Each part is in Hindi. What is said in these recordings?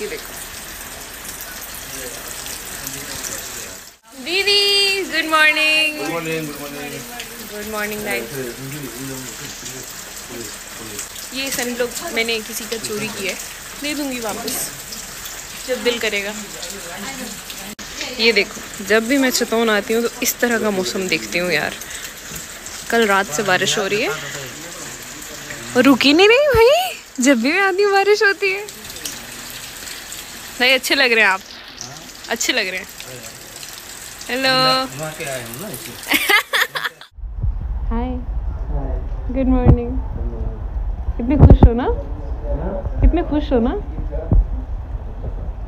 ये देखो दीदी good morning good morning night ये सन लोग मैंने किसी का चोरी किया है। दे दूँगी वापस जब दिल करेगा। ये देखो जब भी मैं चितौन आती हूँ तो इस तरह का मौसम देखती हूँ यार। कल रात से बारिश हो रही है। और रुकी नहीं रही भाई? जब भी मैं आती हूँ बारिश होती है। भाई अच्छे लग रहे हैं आप। अच्छे लग रहे हैं। हेलो हाय गुड मॉर्निंग कितने खुश हो ना? कितने खुश हो ना?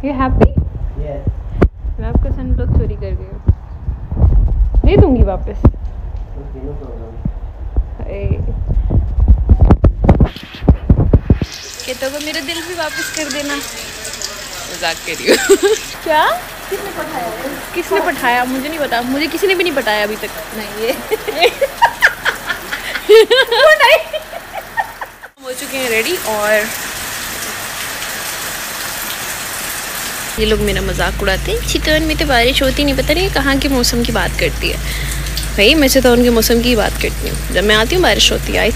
यू हैप्पी मैं आपका सन ब्लॉक चोरी कर गई हूँ। दे दूँगी वापस। कहते को मेरा दिल भी वापस कर देना। मज़ाक कर रही हूँ। क्या? किसने पठाया? किसने पठाया? मुझे नहीं पता। मुझे किसी ने भी नहीं पटाया अभी तक। नहीं ये। हम हो चुके हैं रेडी और ये लोग मेरा मज़ाक उड़ाते हैं। चितवन में तो बारिश होती नहीं पता नहीं कहाँ के मौसम की बात करती है। भाई मैं चितवन के मौसम की बात करती हूँ। जब मैं आती हूँ बारिश होती है आई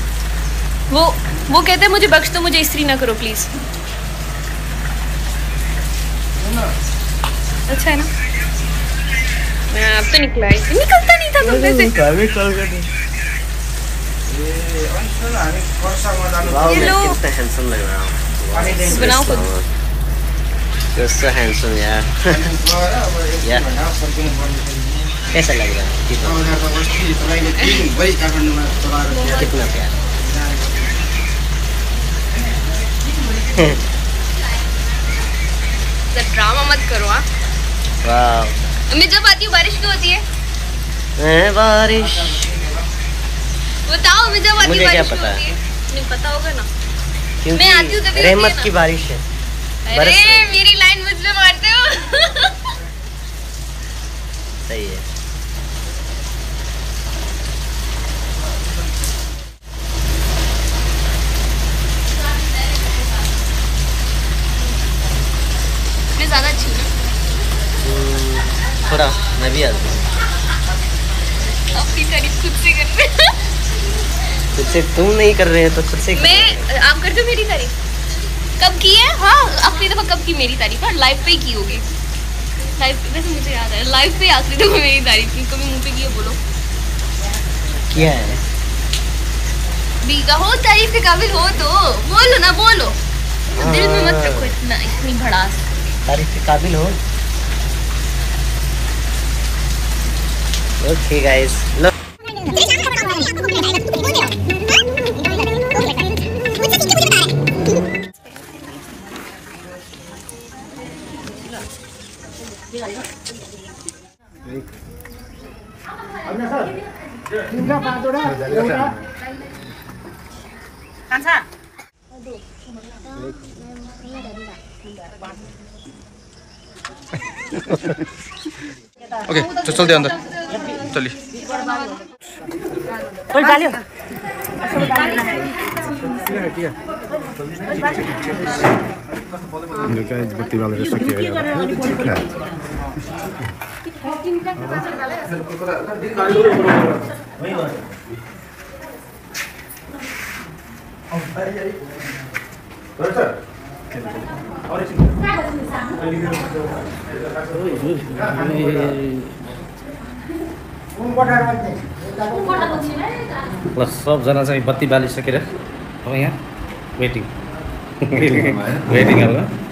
वो वो कहते हैं मुझे बख्श दो मुझे इस्त्री ना करो प्लीज़ अच्छा है ना? अब तो निकला है निकलता नहीं था कपड़े से ये लो कितना हैंडसम लग रहा हूँ बनाओ खुद। You're so handsome कैसा लग रहा है? कितना? प्यार? ड्रामा मत करो हाँ? वाह। मैं जब आती हूँ बारिश क्यों होती है? बारिश? बताओ मैं जब आती मुझे क्या पता? होती है? नहीं पता होगा ना। क्योंकि मैं आती हूँ तभी रहमत की बारिश है। अरे मेरी लाइन मुझ पे मारते हो। सही है। ज़्यादा अच्छी थोड़ा मैं भी अपनी तारीफ़ खुद से कर रहे खुद से तुम नहीं कर रहे हो तो खुद से मैं आप करते हो मेरी तारीफ़? कब की है? हाँ आखिरी दफ़ा कब की मेरी तारीफ़? हाँ लाइव पे ही की होगी। लाइव पे वैसे मुझे याद है लाइव पे आखिरी दफ़ा मेरी तारीफ़ की कभी मुँह पे की है बोलो। किया है। बीगा हो तारीफ़ के काबिल हो तो। बोलो ना बोलो। दिल में मत रखो इतना इतनी भड़ास। तारीफ़ के काबिल हो? ओके गाइस ल ओके चल चल्दै अन्त चलिए बत्ती वाला सकिया ल सबजना चाहिँ बत्ती बालिसकेर अब यहाँ वेटिङ वेटिङ अब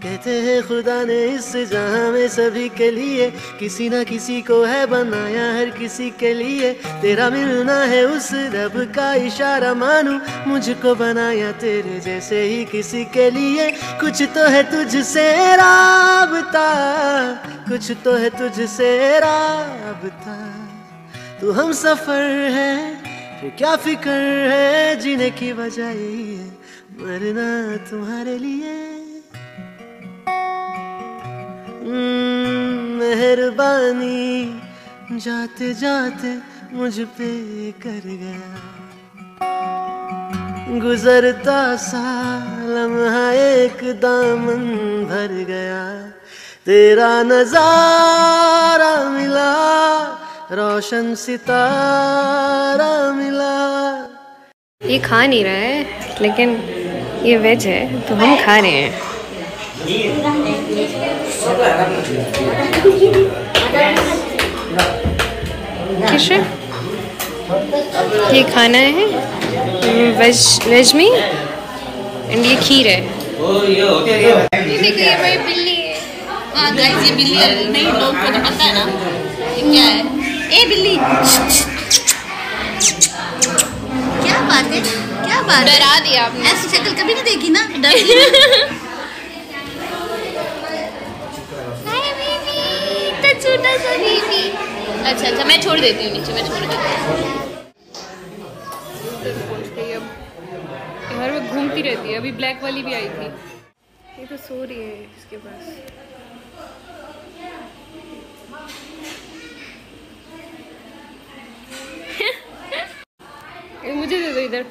कहते हैं, खुदा ने इस जहाँ में सभी के लिए किसी ना किसी को है बनाया, हर किसी के लिए तेरा मिलना है उस रब का इशारा। मानू, मुझको बनाया तेरे जैसे ही किसी के लिए। कुछ तो है तुझसे राबता, कुछ तो है तुझसे राबता। तू हम सफ़र है, फिर क्या फ़िक्र है, जीने की है मरना तुम्हारे लिए। मेहरबानी, जाते जाते मुझ पे कर गया। गुजरता सा एक दामन भर गया। तेरा नज़ारा मिला, रोशन सितारा मिला। ये खा नहीं रहा है, लेकिन ये वेज है तो हम खा रहे हैं। ये खाना है वेज वेज में एंड ये खीर है। ये देखिए बिल्ली है। हाँ गाइस ये बिल्ली है। नहीं लोग को तो पता है ना ये क्या है? ए बिल्ली! क्या बात है? क्या बात है? डरा दिया आपने। ऐसी शक्ल कभी नहीं देखी ना? डर अच्छा अच्छा मैं छोड़ देती हूँ नीचे मैं छोड़ देती हूँ। अब घर में घूमती रहती है अभी ब्लैक वाली भी आई थी। ये तो सो रही है इसके पास। ये मुझे दे दो इधर।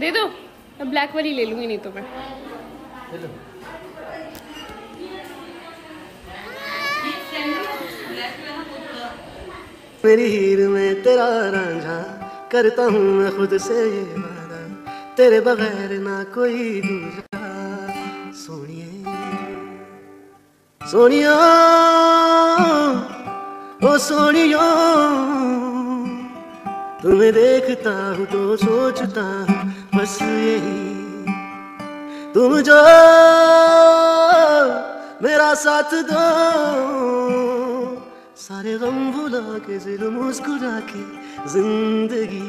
दे दो। मैं ब्लैक वाली ले लूँगी नहीं तो मैं। मेरी हीर में तेरा रांझा करता हूँ मैं खुद से ये वादा। तेरे बगैर ना कोई दूसरा। सोनिए, सोनिया, ओ सोनिया, तुम्हें देखता हूँ तो सोचता हूँ, बस यही। तुम जो मेरा साथ दो सारे गम भुला के सिर मुस्कुरा के, ज़िंदगी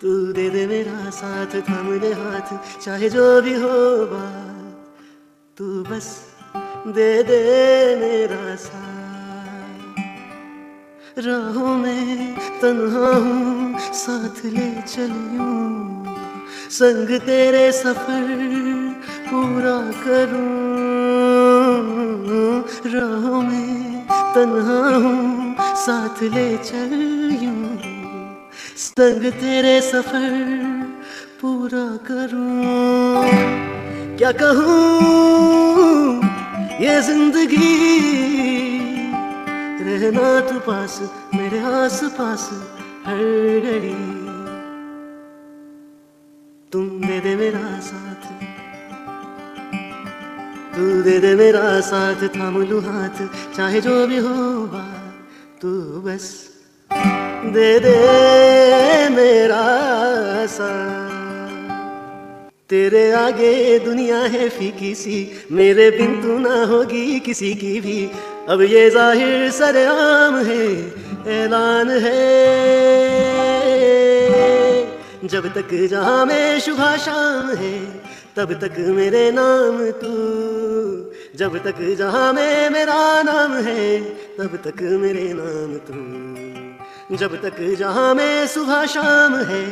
तू दे दे मेरा साथ, थाम ले हाथ, चाहे जो भी हो बात, तू बस दे दे मेरा साथ। राहों में तन्हा हूँ, साथ ले चलियूं संग तेरे सफ़र पूरा करूँ। राहों में तन्हा हूँ साथ ले चलियूं संग तेरे सफ़र पूरा करूँ। क्या कहूँ ये ज़िंदगी? रहना तू पास, मेरे आस पास हर घड़ी। तुम दे दे मेरा साथ। तू दे दे मेरा साथ थाम लू हाथ, चाहे जो भी हो बात तू बस दे दे मेरा साथ। तेरे आगे दुनिया है फीकी सी, मेरे बिन तू ना होगी किसी की भी। अब ये ज़ाहिर सरेआम है, ऐलान है। जब तक जहाँ में शुभा शाम है, तब तक मेरे नाम तू जब तक जहाँ में, मेरा नाम है, तब तक मेरे नाम तू जब तक जहाँ में सुबह शाम है,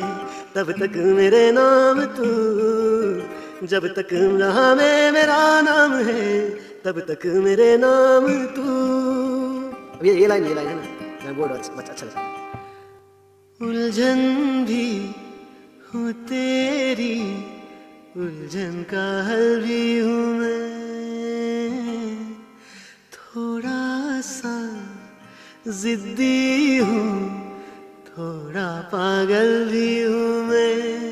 तब तक मेरे नाम तू। जब तक जहाँ में, मेरा नाम है, तब तक मेरे नाम तू। ये ये लाइन ये लाइन है ना? बोर्ड अच्छा अच्छा उलझन भी हूँ तेरी, उलझन का हल भी हूँ मैं। जिद्दी हूँ थोड़ा पागल भी हूँ मैं।